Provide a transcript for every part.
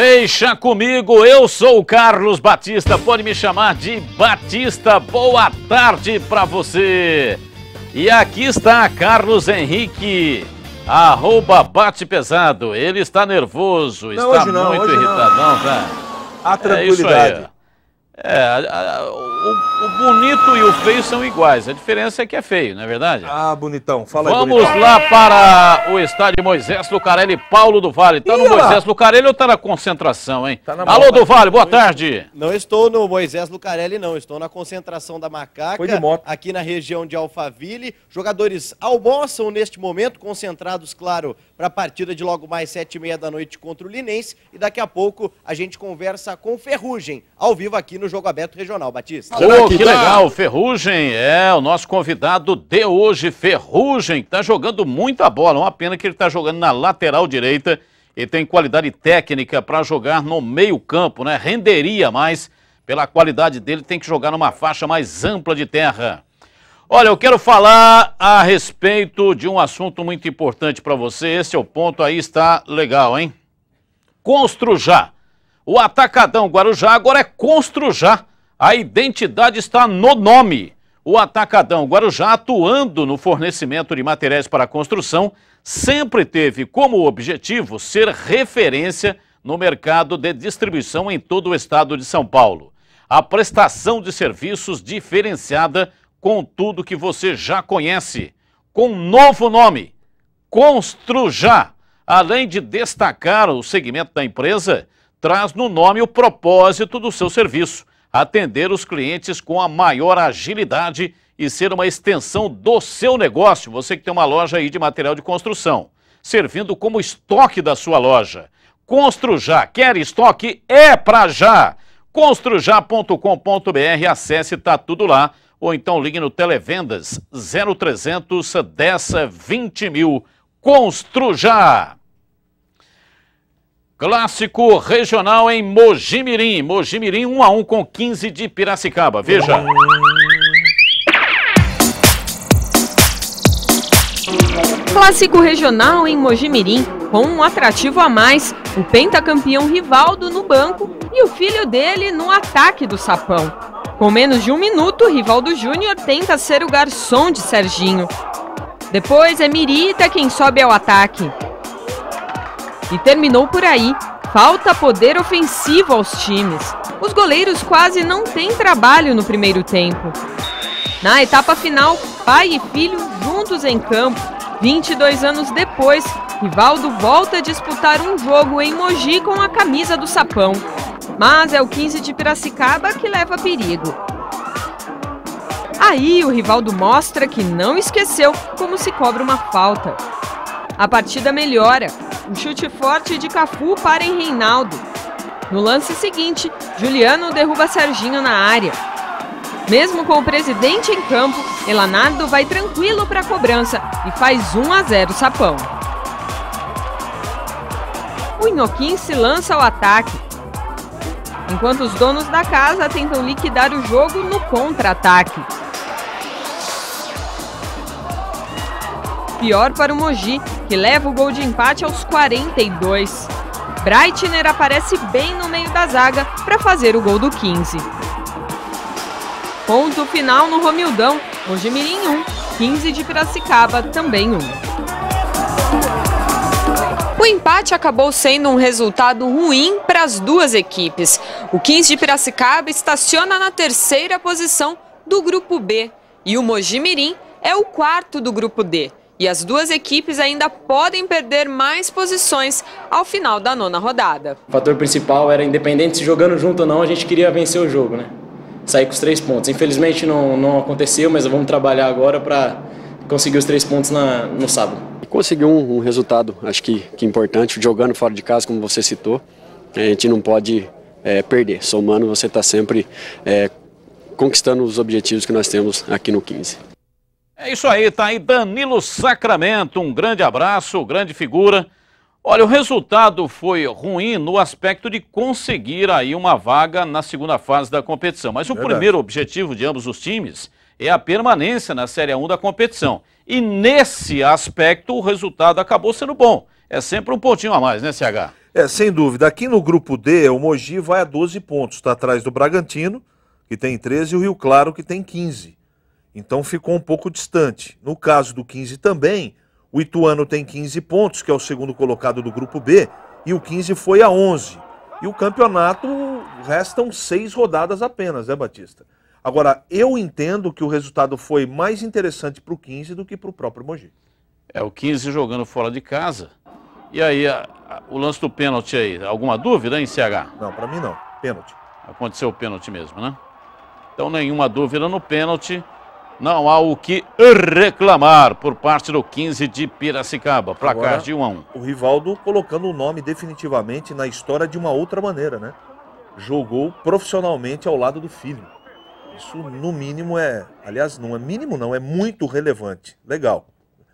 Deixa comigo, eu sou o Carlos Batista, pode me chamar de Batista. Boa tarde para você. E aqui está Carlos Henrique, arroba bate pesado. Ele está nervoso, Não, está hoje não, muito não. irritado. Não, tá? A É isso tranquilidade. aí. É, a- a- o, o bonito e o feio são iguais. A diferença é que é feio, não é verdade? Ah, bonitão. Fala aí, Vamos bonitão. lá para o estádio Moisés Lucarelli, Paulo do Vale. Tá no Ih, ó lá. Moisés Lucarelli ou tá na concentração, hein? Tá na Alô moto. do Vale, boa tarde. Não estou no Moisés Lucarelli, não. Estou na concentração da Macaca, Foi de moto. aqui na região de Alphaville. Jogadores almoçam neste momento, concentrados, claro, para a partida de logo mais sete e meia da noite contra o Linense. E daqui a pouco a gente conversa com o Ferrugem, ao vivo aqui no Jogo Aberto Regional. Batista. Pô, que legal, Ferrugem é o nosso convidado de hoje, Ferrugem, que tá jogando muita bola, uma pena que ele tá jogando na lateral direita e tem qualidade técnica para jogar no meio campo, né? Renderia mais, pela qualidade dele, tem que jogar numa faixa mais ampla de terra. Olha, eu quero falar a respeito de um assunto muito importante para você, esse é o ponto aí, está legal, hein? Construjá. O Atacadão Guarujá agora é Construjá. A identidade está no nome. O Atacadão Guarujá, atuando no fornecimento de materiais para construção, sempre teve como objetivo ser referência no mercado de distribuição em todo o estado de São Paulo. A prestação de serviços diferenciada com tudo que você já conhece, com um novo nome. Construjá, além de destacar o segmento da empresa, traz no nome o propósito do seu serviço, atender os clientes com a maior agilidade e ser uma extensão do seu negócio, você que tem uma loja aí de material de construção, servindo como estoque da sua loja. Construjá, quer estoque? É pra já! Construjá.com.br, acesse, tá tudo lá, ou então ligue no Televendas 0300 10 20 mil. Construjá! Clássico regional em Mojimirim. Mojimirim 1 a 1 com 15 de Piracicaba. Veja. Clássico regional em Mojimirim, com um atrativo a mais, o pentacampeão Rivaldo no banco e o filho dele no ataque do Sapão. Com menos de um minuto, Rivaldo Júnior tenta ser o garçom de Serginho. Depois é Mirita quem sobe ao ataque. E terminou por aí. Falta poder ofensivo aos times. Os goleiros quase não têm trabalho no primeiro tempo. Na etapa final, pai e filho juntos em campo. 22 anos depois, Rivaldo volta a disputar um jogo em Mogi com a camisa do Sapão. Mas é o 15 de Piracicaba que leva perigo. Aí o Rivaldo mostra que não esqueceu como se cobra uma falta. A partida melhora. Um chute forte de Cafu para em Reinaldo. No lance seguinte, Juliano derruba Serginho na área. Mesmo com o presidente em campo, Elanardo vai tranquilo para a cobrança e faz 1 a 0 Sapão. O Inhoquim se lança ao ataque, enquanto os donos da casa tentam liquidar o jogo no contra-ataque. Pior para o Mogi, que leva o gol de empate aos 42. Breitner aparece bem no meio da zaga para fazer o gol do 15. Ponto final no Romildão, Mojimirim 1, 15 de Piracicaba também 1. O empate acabou sendo um resultado ruim para as duas equipes. O 15 de Piracicaba estaciona na terceira posição do grupo B e o Mojimirim é o quarto do grupo D. E as duas equipes ainda podem perder mais posições ao final da nona rodada. O fator principal era, independente se jogando junto ou não, a gente queria vencer o jogo, né? Sair com os três pontos. Infelizmente não, não aconteceu, mas vamos trabalhar agora para conseguir os três pontos na, no sábado. Conseguiu um, um resultado, acho que, que importante, jogando fora de casa, como você citou. A gente não pode é, perder. Somando, você está sempre é, conquistando os objetivos que nós temos aqui no 15. É isso aí, tá aí Danilo Sacramento, um grande abraço, grande figura. Olha, o resultado foi ruim no aspecto de conseguir aí uma vaga na segunda fase da competição. Mas o Verdade. primeiro objetivo de ambos os times é a permanência na Série 1 da competição. E nesse aspecto o resultado acabou sendo bom. É sempre um pontinho a mais, né, CH? É, sem dúvida. Aqui no grupo D, o Mogi vai a 12 pontos. Está atrás do Bragantino, que tem 13, e o Rio Claro, que tem 15. Então ficou um pouco distante. No caso do 15 também, o Ituano tem 15 pontos, que é o segundo colocado do grupo B, e o 15 foi a 11. E o campeonato restam seis rodadas apenas, né, Batista? Agora, eu entendo que o resultado foi mais interessante para o 15 do que para o próprio Mogi. É, o 15 jogando fora de casa. E aí, o lance do pênalti aí, alguma dúvida, hein, CH? Não, para mim não. Pênalti. Aconteceu o pênalti mesmo, né? Então, nenhuma dúvida no pênalti. Não há o que reclamar por parte do 15 de Piracicaba. Placar Agora, de 1 a 1. O Rivaldo colocando o nome definitivamente na história de uma outra maneira, né? Jogou profissionalmente ao lado do filho. Isso, no mínimo, é. Aliás, não é mínimo, não, é muito relevante. Legal.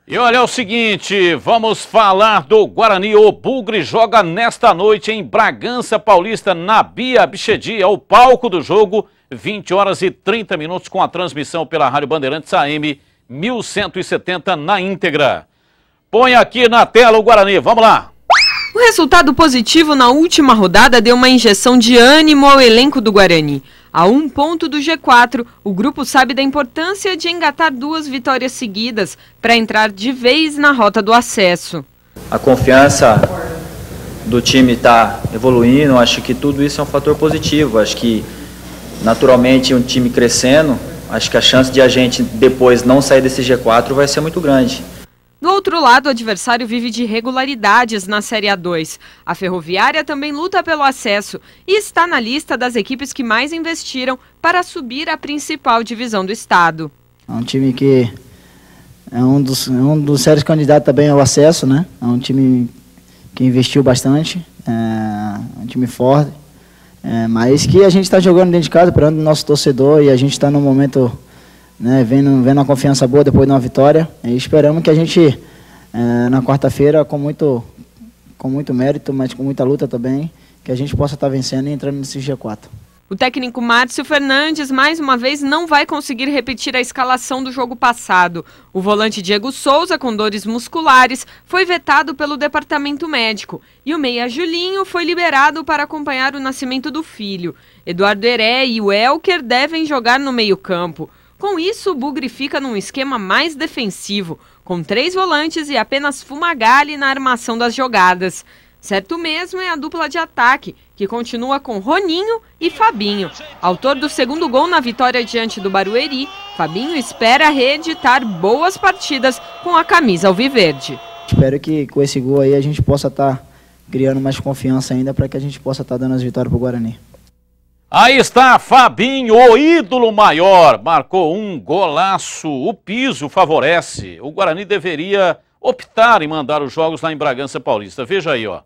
E olha é o seguinte, vamos falar do Guarani. O Bugre joga nesta noite em Bragança Paulista, na Bia Bichedi, é o palco do jogo, 20 horas e 30 minutos com a transmissão pela Rádio Bandeirantes AM 1170 na íntegra. Põe aqui na tela o Guarani, vamos lá. O resultado positivo na última rodada deu uma injeção de ânimo ao elenco do Guarani. A um ponto do G4, o grupo sabe da importância de engatar duas vitórias seguidas para entrar de vez na rota do acesso. A confiança do time está evoluindo, acho que tudo isso é um fator positivo. Acho que naturalmente um time crescendo, acho que a chance de a gente depois não sair desse G4 vai ser muito grande. Outro lado, o adversário vive de irregularidades na Série A2. A Ferroviária também luta pelo acesso e está na lista das equipes que mais investiram para subir à principal divisão do estado. É um time que é um dos, é um dos sérios candidatos também ao acesso, né? É um time que investiu bastante, é um time forte, é, mas que a gente está jogando dentro de casa, perante o nosso torcedor e a gente está num momento né, vendo, vendo uma confiança boa depois de uma vitória. E esperamos que a gente, é, na quarta-feira, com muito, com muito mérito, mas com muita luta também, que a gente possa estar tá vencendo e entrando nesse G4. O técnico Márcio Fernandes, mais uma vez, não vai conseguir repetir a escalação do jogo passado. O volante Diego Souza, com dores musculares, foi vetado pelo departamento médico. E o meia Julinho foi liberado para acompanhar o nascimento do filho. Eduardo Heré e o Elker devem jogar no meio-campo. Com isso, o Bugre fica num esquema mais defensivo, com três volantes e apenas Fumagalli na armação das jogadas. Certo mesmo é a dupla de ataque, que continua com Roninho e Fabinho. Autor do segundo gol na vitória diante do Barueri, Fabinho espera reeditar boas partidas com a camisa alviverde. Espero que com esse gol aí a gente possa estar tá criando mais confiança ainda para que a gente possa estar tá dando as vitórias para o Guarani. Aí está Fabinho, o ídolo maior, marcou um golaço. O piso favorece. O Guarani deveria optar em mandar os jogos lá em Bragança Paulista. Veja aí, ó.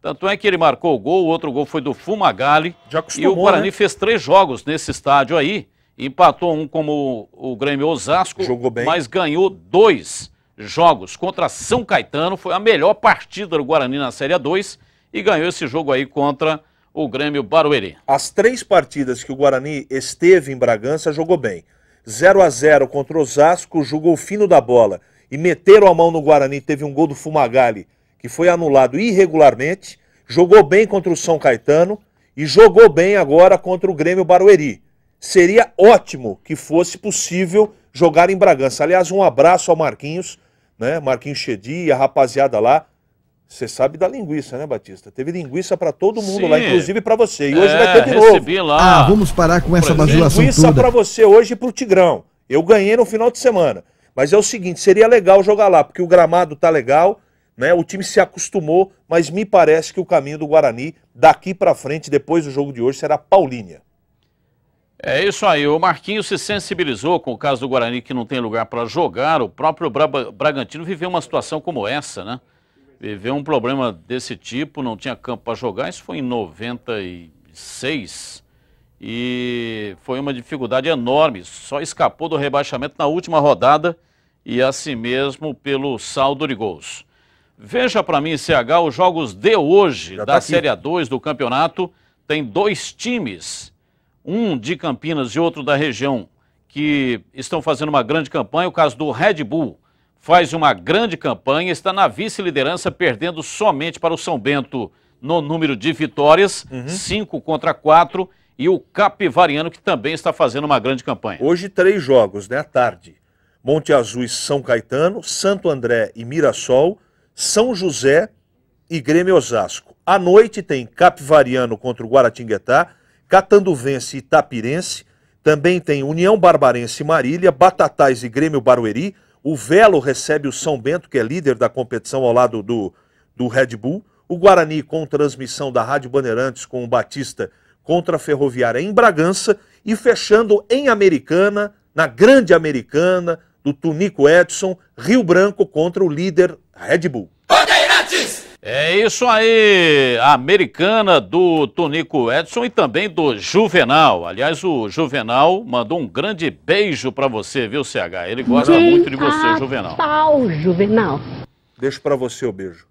Tanto é que ele marcou o gol, o outro gol foi do Fumagalli. e o Guarani né? fez três jogos nesse estádio aí. Empatou um como o Grêmio Osasco, Jogou bem. mas ganhou dois jogos contra São Caetano. Foi a melhor partida do Guarani na Série 2 e ganhou esse jogo aí contra o Grêmio Barueri. As três partidas que o Guarani esteve em Bragança jogou bem. 0 a 0 contra o Osasco, jogou fino da bola e meteram a mão no Guarani, teve um gol do Fumagalli que foi anulado irregularmente, jogou bem contra o São Caetano e jogou bem agora contra o Grêmio Barueri. Seria ótimo que fosse possível jogar em Bragança. Aliás, um abraço ao Marquinhos, né? Marquinhos Chedi, a rapaziada lá. Você sabe da linguiça, né, Batista? Teve linguiça para todo mundo Sim. lá, inclusive para você. E hoje é, vai ter de novo. Lá. Ah, vamos parar com essa bajulação Linguiça para você hoje e pro Tigrão. Eu ganhei no final de semana. Mas é o seguinte, seria legal jogar lá, porque o gramado tá legal, né? O time se acostumou, mas me parece que o caminho do Guarani daqui para frente, depois do jogo de hoje, será Paulínia. É isso aí, o Marquinhos se sensibilizou com o caso do Guarani que não tem lugar para jogar. O próprio Bragantino viveu uma situação como essa, né? Viveu um problema desse tipo, não tinha campo para jogar, isso foi em 96 e foi uma dificuldade enorme, só escapou do rebaixamento na última rodada e assim mesmo pelo saldo de gols. Veja para mim, CH, os jogos de hoje Já da tá Série A2 do campeonato, tem dois times, um de Campinas e outro da região, que estão fazendo uma grande campanha, o caso do Red Bull, faz uma grande campanha, está na vice-liderança, perdendo somente para o São Bento no número de vitórias, Uhum. cinco contra quatro, e o Capivariano, que também está fazendo uma grande campanha. Hoje, três jogos, né? À tarde. Monte Azul e São Caetano, Santo André e Mirassol, São José e Grêmio Osasco. À noite tem Capivariano contra o Guaratinguetá, Catanduvense e Itapirense. Também tem União Barbarense e Marília, Batatais e Grêmio Barueri. O Velo recebe o São Bento, que é líder da competição ao lado do, do Red Bull. O Guarani com transmissão da Rádio Bandeirantes com o Batista contra a Ferroviária em Bragança. E fechando em Americana, na Grande Americana, do Tunico Edson, Rio Branco contra o líder Red Bull. É isso aí, a americana do Tonico Edson e também do Juvenal. Aliás, o Juvenal mandou um grande beijo pra você, viu, CH? Ele gosta muito de você, Juvenal. Tal, Juvenal. Deixo para você o beijo.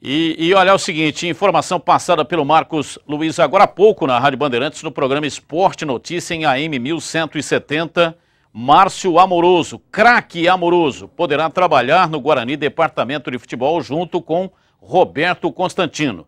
E, e olha é o seguinte, informação passada pelo Marcos Luiz agora há pouco na Rádio Bandeirantes no programa Esporte Notícia em AM 1170. Márcio Amoroso, craque amoroso, poderá trabalhar no Guarani Departamento de Futebol junto com Roberto Constantino.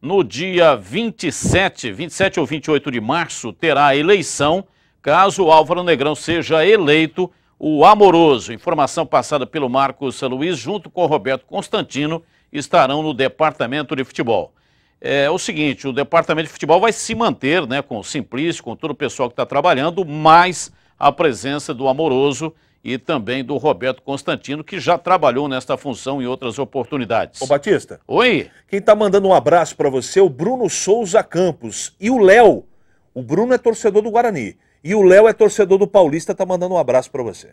No dia 27, 27 ou 28 de março, terá a eleição, caso Álvaro Negrão seja eleito o amoroso. Informação passada pelo Marcos Luiz, junto com Roberto Constantino, estarão no Departamento de Futebol. É o seguinte, o Departamento de Futebol vai se manter, né, com o Simplício, com todo o pessoal que está trabalhando, mais a presença do Amoroso e também do Roberto Constantino, que já trabalhou nesta função em outras oportunidades. Ô Batista, Oi, quem tá mandando um abraço para você é o Bruno Souza Campos. E o Léo, o Bruno é torcedor do Guarani. E o Léo é torcedor do Paulista, tá mandando um abraço para você.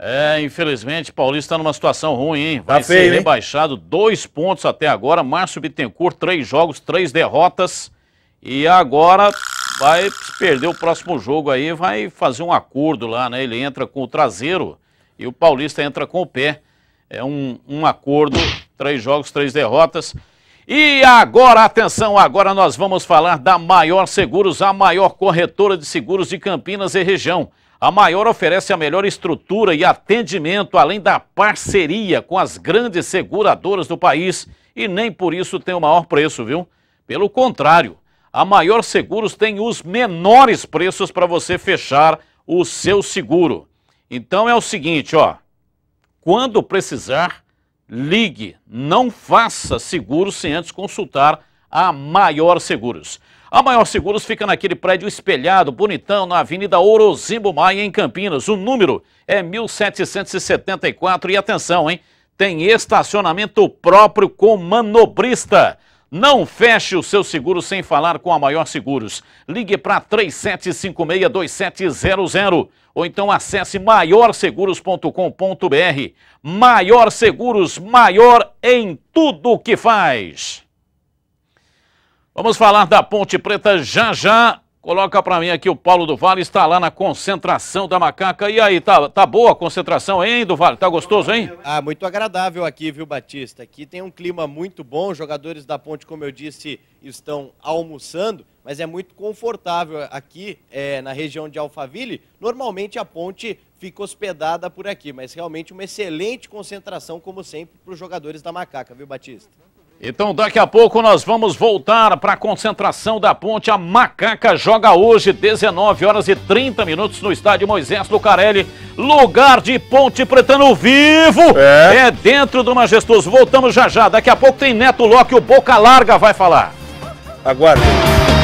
É, infelizmente, Paulista está numa situação ruim, hein? Vai Tá feio, ser hein? rebaixado, dois pontos até agora. Márcio Bittencourt, três jogos, três derrotas. E agora vai perder o próximo jogo aí, vai fazer um acordo lá, né? Ele entra com o traseiro e o Paulista entra com o pé. É um, um acordo, três jogos, três derrotas. E agora, atenção, agora nós vamos falar da Maior Seguros, a maior corretora de seguros de Campinas e região. A Maior oferece a melhor estrutura e atendimento, além da parceria com as grandes seguradoras do país. E nem por isso tem o maior preço, viu? Pelo contrário, a Maior Seguros tem os menores preços para você fechar o seu seguro. Então é o seguinte, ó. Quando precisar, ligue. Não faça seguro sem antes consultar a Maior Seguros. A Maior Seguros fica naquele prédio espelhado, bonitão, na Avenida Orozimbo Maia, em Campinas. O número é 1774 e atenção, hein? Tem estacionamento próprio com manobrista. Não feche o seu seguro sem falar com a Maior Seguros. Ligue para 37562700 ou então acesse maiorseguros.com.br. Maior Seguros, maior em tudo que faz. Vamos falar da Ponte Preta já já. Coloca para mim aqui o Paulo do Vale, está lá na concentração da macaca. E aí, tá, tá boa a concentração, hein, do Vale? Tá gostoso, hein? Ah, muito agradável aqui, viu, Batista? Aqui tem um clima muito bom, jogadores da Ponte, como eu disse, estão almoçando, mas é muito confortável aqui é, na região de Alphaville. Normalmente a Ponte fica hospedada por aqui, mas realmente uma excelente concentração, como sempre, para os jogadores da Macaca, viu, Batista? Então, daqui a pouco nós vamos voltar para a concentração da ponte. A Macaca joga hoje, 19 horas e 30 minutos, no estádio Moisés Lucarelli. Lugar de Ponte Preta no vivo. É. é dentro do Majestoso. Voltamos já já. Daqui a pouco tem Neto Locke, o Boca Larga vai falar. Aguardem.